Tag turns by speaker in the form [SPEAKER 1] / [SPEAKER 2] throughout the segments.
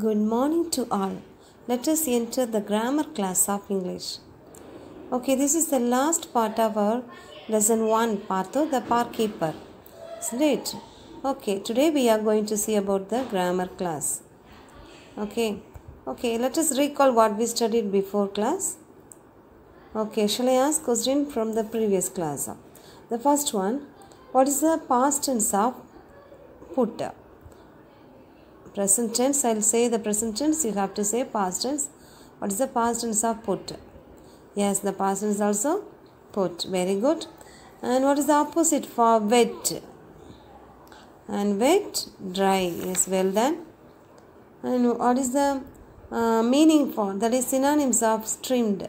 [SPEAKER 1] Good morning to all. Let us enter the grammar class of English. Okay, this is the last part of our lesson 1, part of the parkeeper. Isn't it? Okay, today we are going to see about the grammar class. Okay, okay, let us recall what we studied before class. Okay, shall I ask question from the previous class? The first one, what is the past tense of put? Present tense i'll say the present tense you have to say past tense. What is the past tense of put? Yes the past tense also put. Very good. And what is the opposite for wet? And wet dry. Yes well done. And what is the uh, meaning for that is synonyms of streamed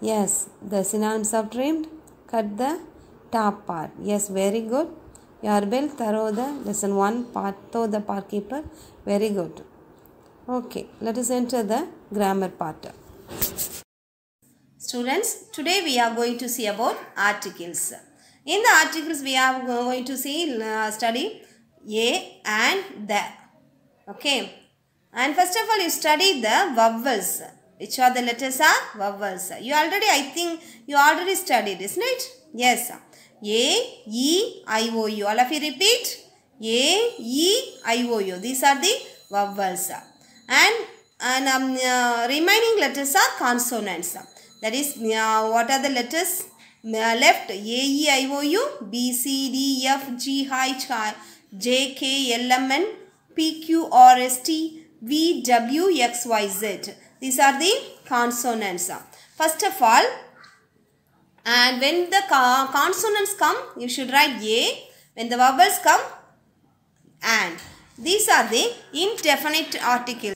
[SPEAKER 1] yes the synonyms of trimmed cut the top part. Yes very good thorough the lesson 1 part of the parkeeper very good okay let us enter the grammar part
[SPEAKER 2] Students, today we are going to see about articles. In the articles, we are going to see uh, study a and the. Okay. And first of all, you study the vowels. Which are the letters are vowels. You already, I think, you already studied, isn't it? Yes. A, E, I, O, U. All of you repeat. A, E, I, O, U. These are the vowels. And, and um, uh, remaining letters are consonants. That is, uh, what are the letters? Uh, left A, E, I, O, U, B, C, D, F, G, H, I, J, K, L, M, N, P, Q, R, S, T, V, W, X, Y, Z. These are the consonants. First of all, and when the consonants come, you should write A. When the vowels come, and. These are the indefinite articles.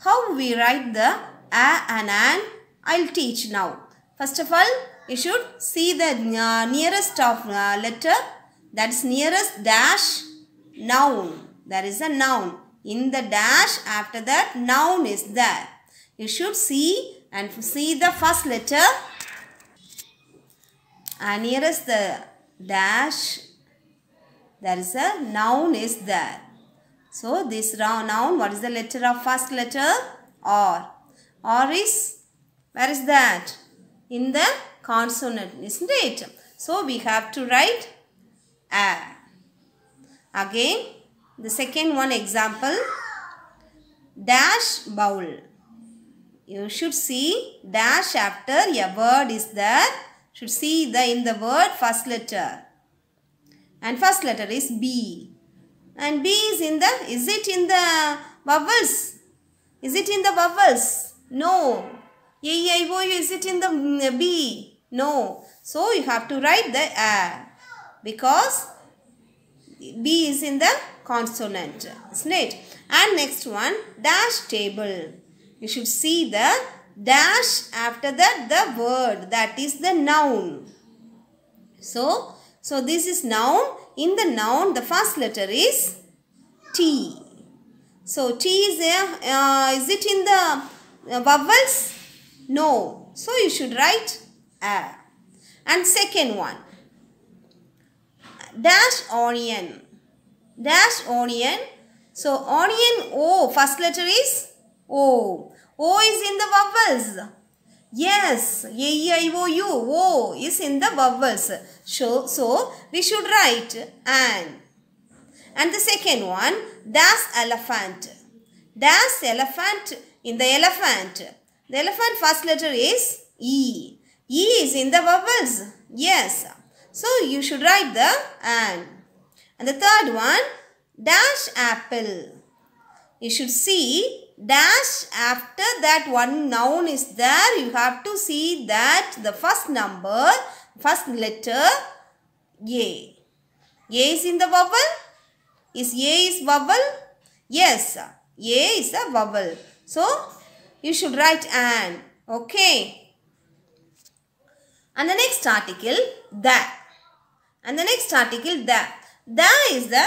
[SPEAKER 2] How we write the a and an, I'll teach now. First of all, you should see the nearest of uh, letter, that's nearest dash noun. There is a noun. In the dash, after that, noun is there. You should see and see the first letter and nearest the dash there is a noun is there. So this noun what is the letter of first letter? Or or is where is that? In the consonant isn't it? So we have to write a. Again the second one example dash bowl. You should see dash after a word is there should see the in the word first letter. And first letter is b. And b is in the is it in the vowels? Is it in the vowels? No. A i o u is it in the mm, b? No. So you have to write the a. Because b is in the consonant. Isn't it? And next one dash table. You should see the dash after that the word that is the noun. So so this is noun. In the noun the first letter is t. So t is there uh, is it in the uh, vowels? No. So you should write a. And second one. Dash onion. Dash onion. So onion o first letter is o O is in the vowels. Yes, A, E, I, O, U. O is in the vowels. So, so we should write an. And the second one, das elephant. Das elephant in the elephant. The elephant first letter is E. E is in the vowels. Yes. So you should write the an. And the third one, dash apple. You should see dash after that one noun is there you have to see that the first number first letter a. A is in the vowel? Is a is vowel? Yes a is a vowel. So you should write an. Okay. And the next article that. And the next article that. That is the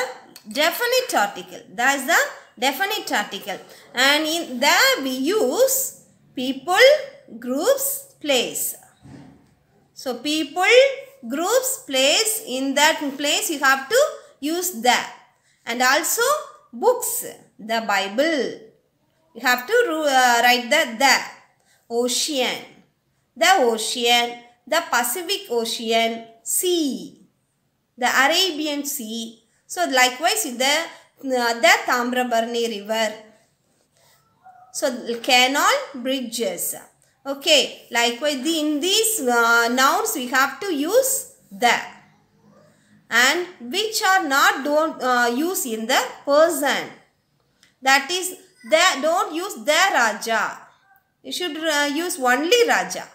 [SPEAKER 2] definite article. That is the definite article. And in there we use people groups place. So people groups place in that place you have to use that. And also books, the Bible. You have to uh, write the the ocean, the ocean, the Pacific Ocean, sea, the Arabian Sea. So likewise the the Tambrabarni River. So canal, bridges. Okay, likewise in these uh, nouns we have to use the and which are not don't uh, use in the person. That is, they don't use the Raja. You should uh, use only Raja.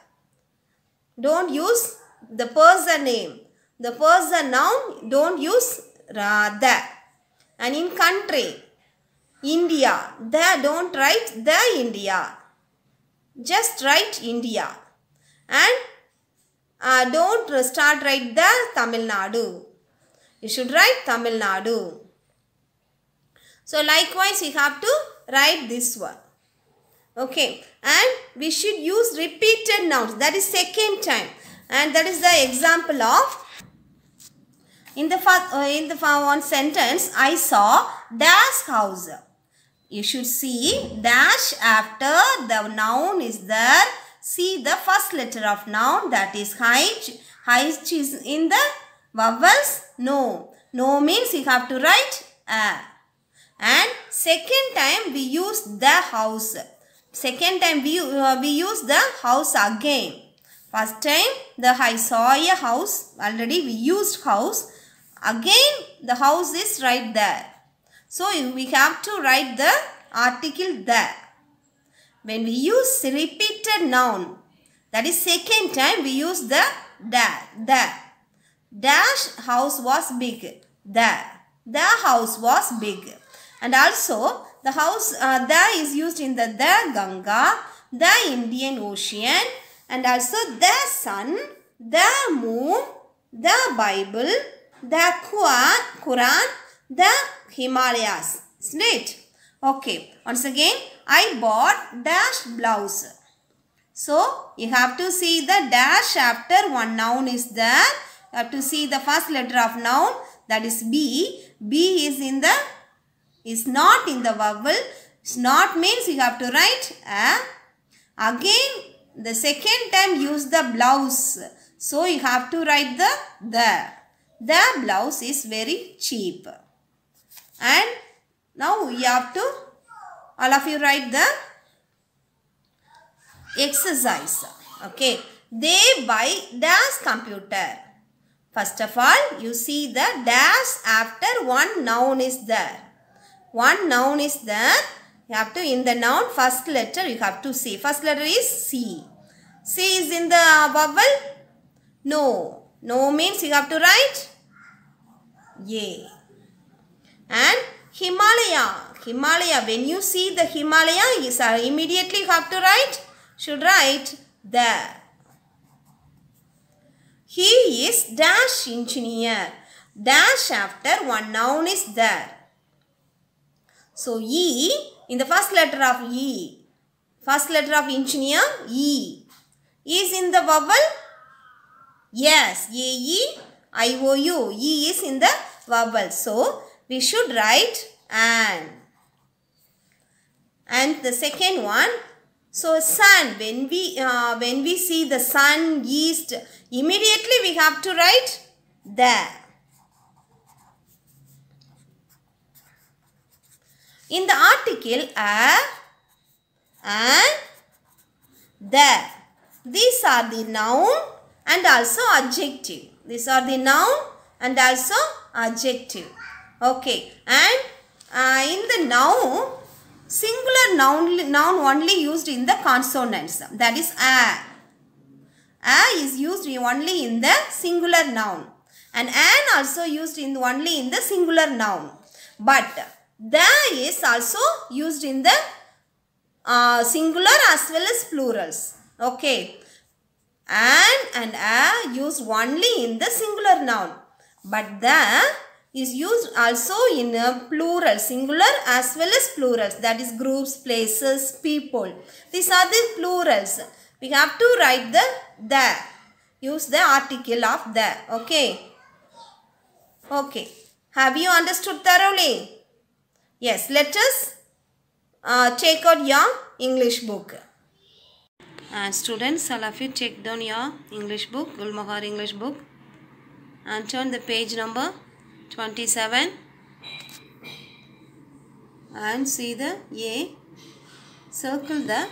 [SPEAKER 2] Don't use the person name. The person noun don't use the. And in country, India, they don't write the India. Just write India. And uh, don't start write the Tamil Nadu. You should write Tamil Nadu. So likewise you have to write this one. Okay. And we should use repeated nouns. That is second time. And that is the example of in the first, uh, in the one sentence, I saw dash house. You should see dash after the noun is there. See the first letter of noun that is H. H is in the vowels. No. No means you have to write a. And second time we use the house. Second time we, uh, we use the house again. First time the I saw a house. Already we used house. Again the house is right there. So we have to write the article there. When we use repeated noun, that is second time we use the da, the. Dash house was big. The. The house was big. And also the house, uh, the is used in the the Ganga, the Indian Ocean and also the sun, the moon, the Bible, the Quran, the Himalayas. Isn't it? Okay. Once again, I bought dash blouse. So, you have to see the dash after one noun is there. You have to see the first letter of noun that is B. B is in the, is not in the vowel. It's not means you have to write a. Again, the second time use the blouse. So, you have to write the the. The blouse is very cheap. And now you have to, all of you write the exercise. Okay. They buy dash computer. First of all, you see the dash after one noun is there. One noun is there. You have to, in the noun, first letter you have to see. First letter is C. C is in the vowel? No. No means you have to write A. And Himalaya. Himalaya. When you see the Himalaya, you immediately have to write, should write there. He is dash engineer. Dash after one noun is there. So, E, in the first letter of E, first letter of engineer, E, is in the vowel? Yes, A-E, I-O-U. E is in the vowel. So, we should write an. And the second one, so sun, when we, uh, when we see the sun, east, immediately we have to write there. In the article a, and the. These are the noun and also adjective. These are the noun and also adjective. Okay. And uh, in the noun, singular noun, noun only used in the consonants. That is a. A is used only in the singular noun. And an also used in only in the singular noun. But the is also used in the uh, singular as well as plurals. Okay. An and a used only in the singular noun. But the is used also in a plural, singular as well as plurals. That is groups, places, people. These are the plurals. We have to write the the. Use the article of the. Okay. Okay. Have you understood thoroughly? Yes, let us uh, take out your English book.
[SPEAKER 1] And students, all of you take down your English book, Gulmohar English book, and turn the page number 27 and see the A. Circle the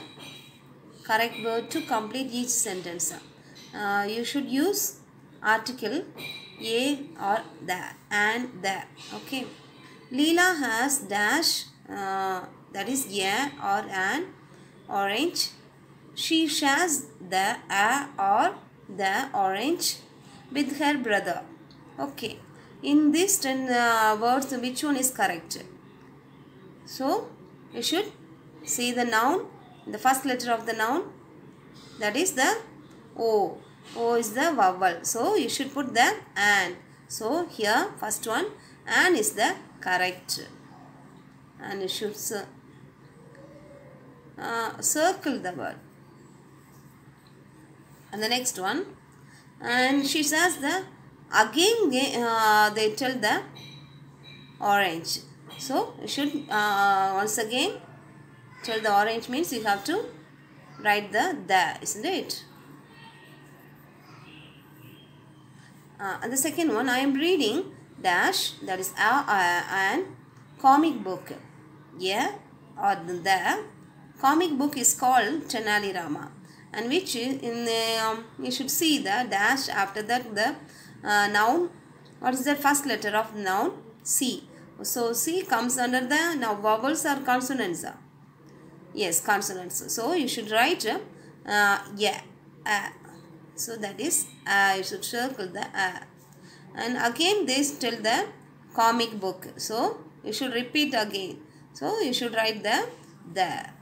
[SPEAKER 1] correct word to complete each sentence. Uh, you should use article a or the and the. Okay. Leela has dash uh, that is a or an orange. She shares the a or the orange with her brother. Okay. In these 10 uh, words, which one is correct? So, you should see the noun, the first letter of the noun, that is the O. O is the vowel. So, you should put the and. So, here, first one, and is the correct. And you should uh, circle the word. And the next one, and she says the again they, uh, they tell the orange. So you should uh, once again tell the orange means you have to write the the isn't it? Uh, and the second one i am reading dash that is a, uh, an comic book. Yeah or the comic book is called tenali rama and which in um, you should see the dash after that the uh, noun. What is the first letter of noun? C. So c comes under the now vowels or consonants. Yes consonants. So you should write uh, yeah uh, so that is uh, you should circle the uh. and again this tell the comic book. So you should repeat again. So you should write the the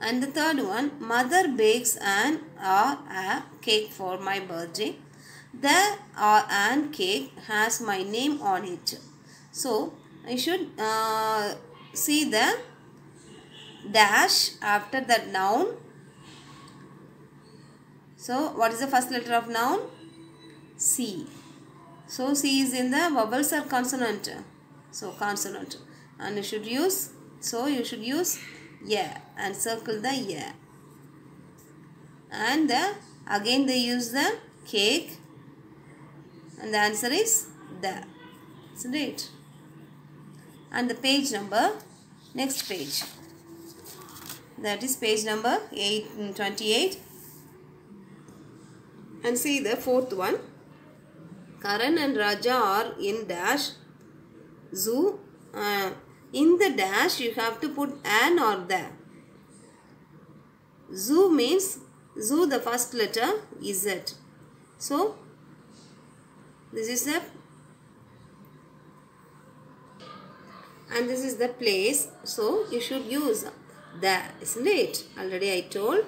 [SPEAKER 1] and the third one mother bakes an or a cake for my birthday. The or an cake has my name on it. So i should uh, see the dash after that noun. So what is the first letter of noun? C. So c is in the vowels or consonant. So consonant. And you should use so you should use yeah and circle the yeah. And the again they use the cake. And the answer is the. Isn't it and the page number next page. That is page number 8 28 and see the fourth one. Karan and raja are in dash zoo uh, in the dash you have to put an or the. Zoo means zoo the first letter is it so this is the and this is the place. So you should use the isn't it? Already I told.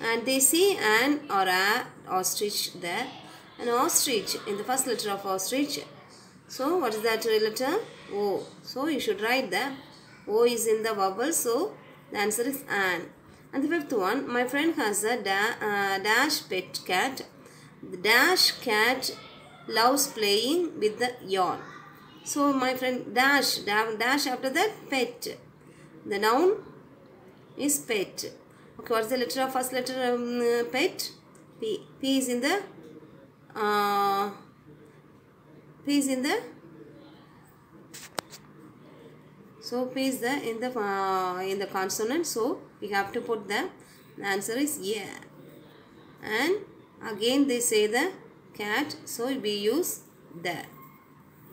[SPEAKER 1] And they see an or a ostrich there. An ostrich in the first letter of ostrich so what is that letter O so you should write the O is in the vowel so the answer is an and the fifth one my friend has a da uh, dash pet cat the dash cat loves playing with the yarn. So my friend dash, dash after that pet. The noun is pet. Okay, what's the letter of first letter um, pet? P. P is in the uh, Is in the so is the in the uh, in the consonant. So we have to put the, the answer is yeah. And again they say the cat so we use the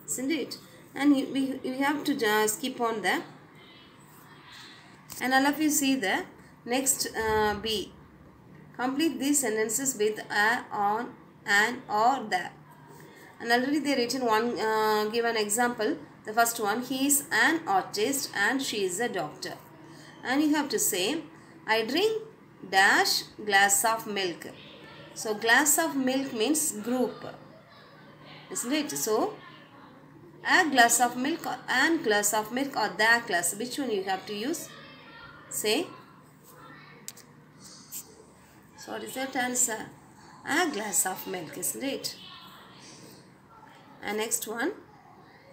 [SPEAKER 1] isn't it and we, we have to just skip on the and all of you see the next uh, B complete these sentences with a on an or the and already they written one uh, give an example the first one he is an artist and she is a doctor and you have to say I drink dash glass of milk so glass of milk means group. Isn't it? So a glass of milk or an glass of milk or the glass. Which one you have to use? Say. So what is that answer? A glass of milk, isn't it?
[SPEAKER 2] And next one.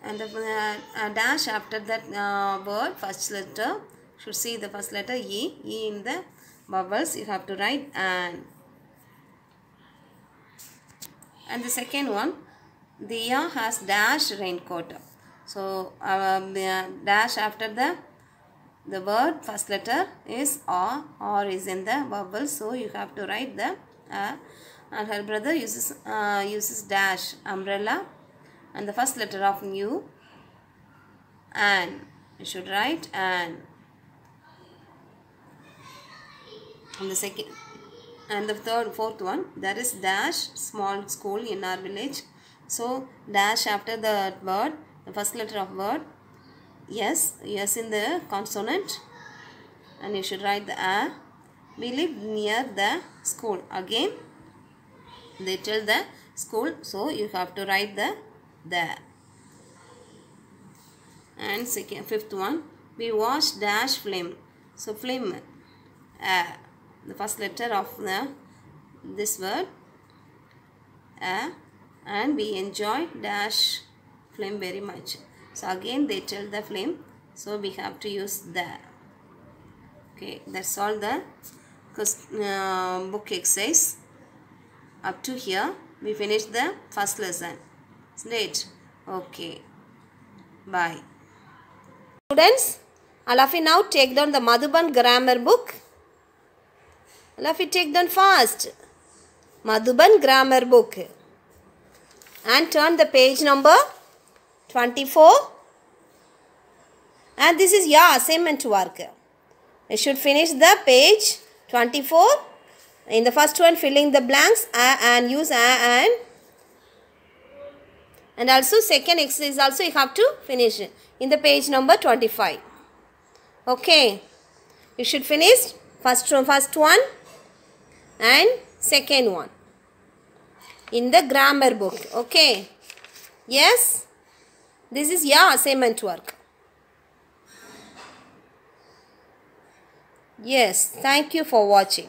[SPEAKER 2] And the uh, uh, dash after that uh, word first letter. Should see the first letter e. E in the bubbles you have to write and and the second one Diya has dash raincoat. So um, uh, dash after the the word first letter is or or is in the bubble so you have to write the uh, and her brother uses uh, uses dash umbrella and the first letter of u and you should write and and the second and the third fourth one that is dash small school in our village. So dash after the word the first letter of word yes yes in the consonant. And you should write the a. We live near the school. Again they tell the school so you have to write the the and second fifth one we watch dash film so film uh, the first letter of the this word uh, and we enjoy dash film very much. So again they tell the film so we have to use the okay that's all the uh, book exercise. Up to here we finish the first lesson isn't it okay. Bye. Students you now take down the madhuban grammar book. You take down fast madhuban grammar book. And turn the page number 24 and this is your assignment work. You should finish the page 24 in the first one filling the blanks uh, and use uh, and and also second exercise also you have to finish in the page number 25 okay. You should finish first first one and second one. In the grammar book. Okay. Yes? This is your assignment work. Yes. Thank you for watching